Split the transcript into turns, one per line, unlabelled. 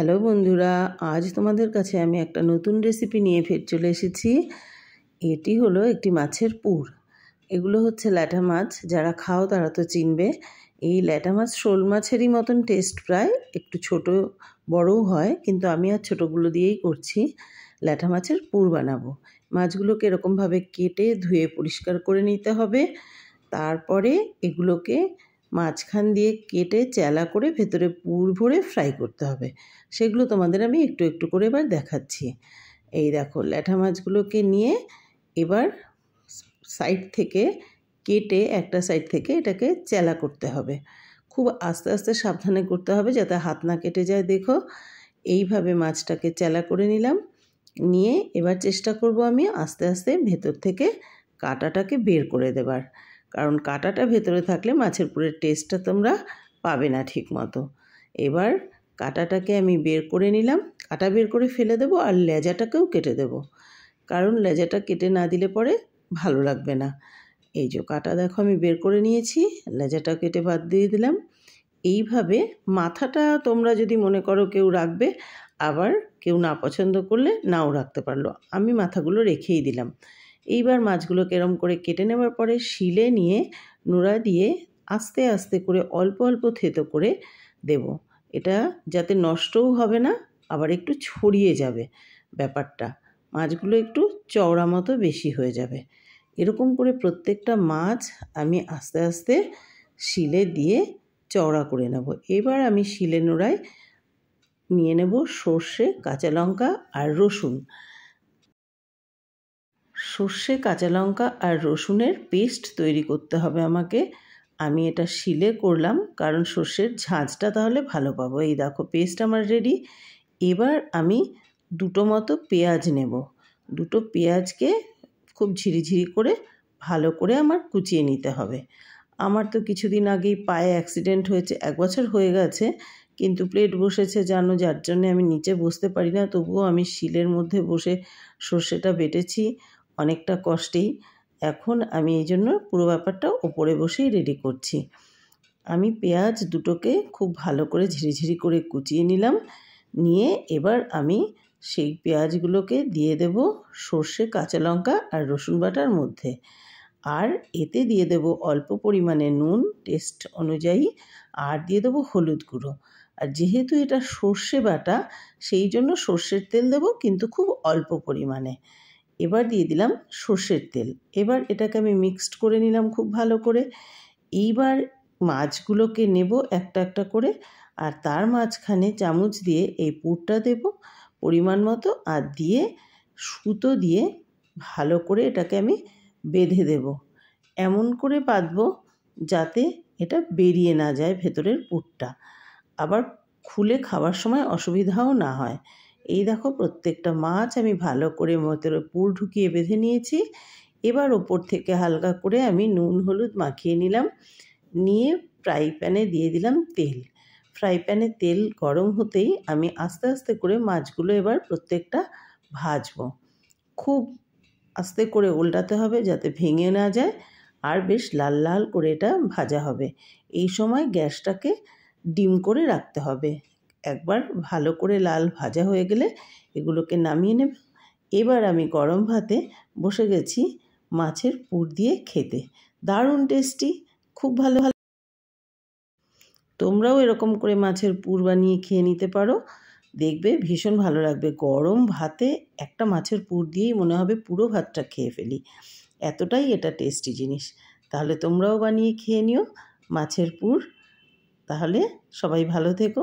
Hello বন্ধুরা, আজ তোমাদের কাছে আমি একটা নতুন রেসিপি নিয়ে ফের চলে এসেছি। এটি হলো একটি মাছের পুর। এগুলো হচ্ছে ল্যাটা মাছ, যারা খাও তারা তো চিনবে। এই ল্যাটা মাছ শোল মাছেরই মতন টেস্ট প্রায়, একটু ছোট বড়ও হয়, কিন্তু আমি আর ছোটোগুলো দিয়েই করছি। ল্যাটা মাছের পুর বানাবো। মাছগুলোকে এরকমভাবে কেটে ধুয়ে পরিষ্কার করে নিতে হবে। তারপরে এগুলোকে মাঝখান দিয়ে কেটে চেলা করে ভেতরে পুর ভরে ফ্রাই করতে হবে। সেগুলো তোমাদের আমি একটু একটু করে এবার দেখাচ্ছি। এই দেখো, ল্যাঠা মাছগুলোকে নিয়ে এবার সাইড থেকে কেটে একটা সাইড থেকে এটাকে চেলা করতে হবে। খুব আস্তে আস্তে সাবধানে করতে হবে যাতে হাত না কেটে যায়। দেখো, এইভাবে মাছটাকে চেলা করে নিলাম। নিয়ে এবার চেষ্টা করব আমি আস্তে আস্তে ভেতর থেকে কাঁটাটাকে বের করে দেবার। কারণ কাঁটাটা ভেতরে থাকলে মাছের পুরের টেস্টটা তোমরা পাবে না ঠিক মতো এবার কাঁটাটাকে আমি বের করে নিলাম, কাঁটা বের করে ফেলে দেবো আর লেজাটাকেও কেটে দেবো। কারণ লেজাটা কেটে না দিলে পরে ভালো লাগবে না। এই যে কাঁটা দেখো আমি বের করে নিয়েছি, লেজাটা কেটে বাদ দিয়ে দিলাম। এইভাবে মাথাটা তোমরা যদি মনে করো কেউ রাখবে, আবার কেউ না পছন্দ করলে নাও রাখতে পারল। আমি মাথাগুলো রেখেই দিলাম। এইবার মাছগুলো কেরম করে কেটে নেওয়ার পরে শিলে নিয়ে নোড়া দিয়ে আস্তে আস্তে করে অল্প অল্প থেতো করে দেব। এটা যাতে নষ্টও হবে না, আবার একটু ছড়িয়ে যাবে ব্যাপারটা। মাছগুলো একটু চওড়া মতো বেশি হয়ে যাবে। এরকম করে প্রত্যেকটা মাছ আমি আস্তে আস্তে শিলে দিয়ে চওড়া করে নেব। এবার আমি শিলে নোড়ায় নিয়ে নেব সর্ষে, কাঁচা লঙ্কা আর রসুন। সর্ষে, কাঁচা লঙ্কা আর রসুনের পেস্ট তৈরি করতে হবে আমাকে। আমি এটা শিলে করলাম, কারণ সর্ষের ঝাঁঝটা তাহলে ভালো পাবো। এই দেখো, পেস্ট আমার রেডি এবার আমি দুটো মতো পেঁয়াজ নেব। দুটো পেঁয়াজকে খুব ঝিরিঝিরি করে ভালো করে আমার কুচিয়ে নিতে হবে। আমার তো কিছুদিন আগেই পায়ে অ্যাক্সিডেন্ট হয়েছে, এক বছর হয়ে গেছে, কিন্তু প্লেট বসেছে, জানো, যার জন্যে আমি নিচে বসতে পারি না। তবুও আমি শিলের মধ্যে বসে সর্ষেটা বেটেছি। অনেকটা কষ্টেই। এখন আমি এই জন্য পুরো ব্যাপারটা ওপরে বসেই রেডি করছি। আমি পেঁয়াজ দুটোকে খুব ভালো করে ঝিরিঝিরি করে কুচিয়ে নিলাম। নিয়ে এবার আমি সেই পেঁয়াজগুলোকে দিয়ে দেব সর্ষে, কাঁচা লঙ্কা আর রসুন বাটার মধ্যে। আর এতে দিয়ে দেব অল্প পরিমাণে নুন টেস্ট অনুযায়ী। আর দিয়ে দেবো হলুদ গুঁড়ো। আর যেহেতু এটা সর্ষে বাটা, সেই জন্য সর্ষের তেল দেব কিন্তু খুব অল্প পরিমাণে। এবার দিয়ে দিলাম সর্ষের তেল। এবার এটাকে আমি মিক্সড করে নিলাম খুব ভালো করে। এইবার মাছগুলোকে নেব একটা একটা করে আর তার মাঝখানে চামচ দিয়ে এই পুরটা দেব পরিমাণ মতো আর দিয়ে সুতো দিয়ে ভালো করে এটাকে আমি বেঁধে দেব। এমন করে বাঁধবো যাতে এটা বেরিয়ে না যায় ভেতরের পুরটা। আবার খুলে খাওয়ার সময় অসুবিধাও না হয়। এই দেখো প্রত্যেকটা মাছ আমি ভালো করে মতের পুর ঢুকিয়ে বেঁধে নিয়েছি। এবার ওপর থেকে হালকা করে আমি নুন, হলুদ মাখিয়ে নিলাম। নিয়ে ফ্রাই প্যানে দিয়ে দিলাম তেল। ফ্রাই প্যানে তেল গরম হতেই আমি আস্তে আস্তে করে মাছগুলো এবার প্রত্যেকটা ভাজবো। খুব আস্তে করে উল্টাতে হবে যাতে ভেঙে না যায় আর বেশ লাল লাল করে এটা ভাজা হবে। এই সময় গ্যাসটাকে ডিম করে রাখতে হবে। একবার ভালো করে লাল ভাজা হয়ে গেলে এগুলোকে নামিয়ে নেব। এবার আমি গরম ভাতে বসে গেছি মাছের পুর দিয়ে খেতে। দারুণ টেস্টি খুব ভালো ভালো তোমরাও এরকম করে মাছের পুর বানিয়ে খেয়ে নিতে পারো। দেখবে ভীষণ ভালো লাগবে। গরম ভাতে একটা মাছের পুর দিয়েই মনে হবে পুরো ভাতটা খেয়ে ফেলি। এতটাই এটা টেস্টি জিনিস। তাহলে তোমরাও বানিয়ে খেয়ে নিও মাছের পুর। তাহলে সবাই ভালো থেকো।